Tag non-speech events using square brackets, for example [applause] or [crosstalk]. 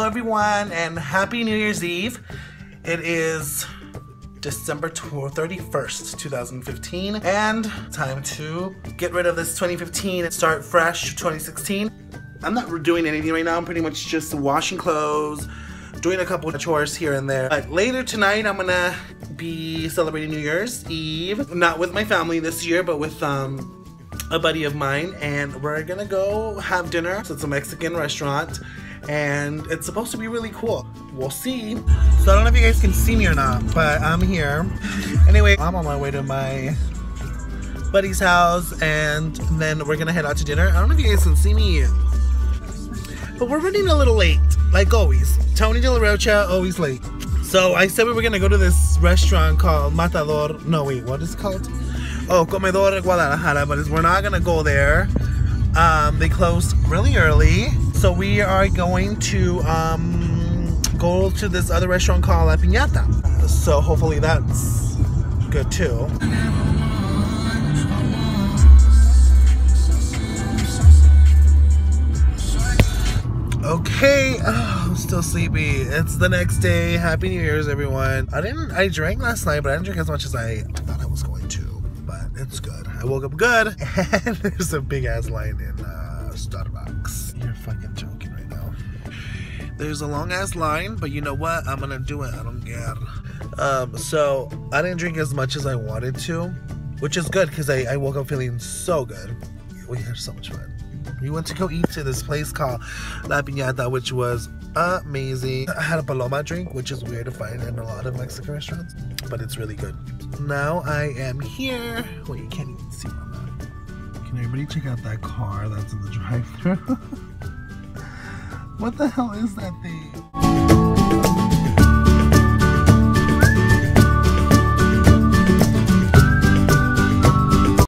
everyone, and happy New Year's Eve. It is December 31st, 2015, and time to get rid of this 2015 and start fresh 2016. I'm not doing anything right now, I'm pretty much just washing clothes, doing a couple of chores here and there. But later tonight, I'm gonna be celebrating New Year's Eve, not with my family this year, but with um, a buddy of mine, and we're gonna go have dinner. So it's a Mexican restaurant and it's supposed to be really cool. We'll see. So I don't know if you guys can see me or not, but I'm here. Anyway, I'm on my way to my buddy's house and then we're gonna head out to dinner. I don't know if you guys can see me, but we're running a little late, like always. Tony De La Rocha, always late. So I said we were gonna go to this restaurant called Matador. No, wait, what is it called? Oh, Comedor Guadalajara, but we're not gonna go there. Um, they closed really early. So we are going to um, go to this other restaurant called La Piñata. So hopefully that's good too. Okay, oh, I'm still sleepy. It's the next day. Happy New Year's, everyone. I didn't. I drank last night, but I didn't drink as much as I thought I was going to. It's good. I woke up good, [laughs] and there's a big ass line in uh, Starbucks. You're fucking joking right now. There's a long ass line, but you know what? I'm gonna do it. I don't care. Um, so I didn't drink as much as I wanted to, which is good because I, I woke up feeling so good. We had so much fun. We went to go eat to this place called La Piñata, which was amazing. I had a paloma drink, which is weird to find in a lot of Mexican restaurants, but it's really good. Now I am here. Well, you can't even see my map. Can everybody check out that car that's in the drive-thru? [laughs] what the hell is that thing?